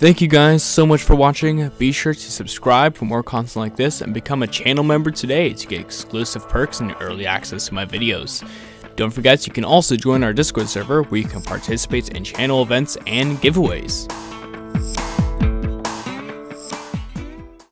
Thank you guys so much for watching. Be sure to subscribe for more content like this and become a channel member today to get exclusive perks and early access to my videos. Don't forget you can also join our Discord server where you can participate in channel events and giveaways.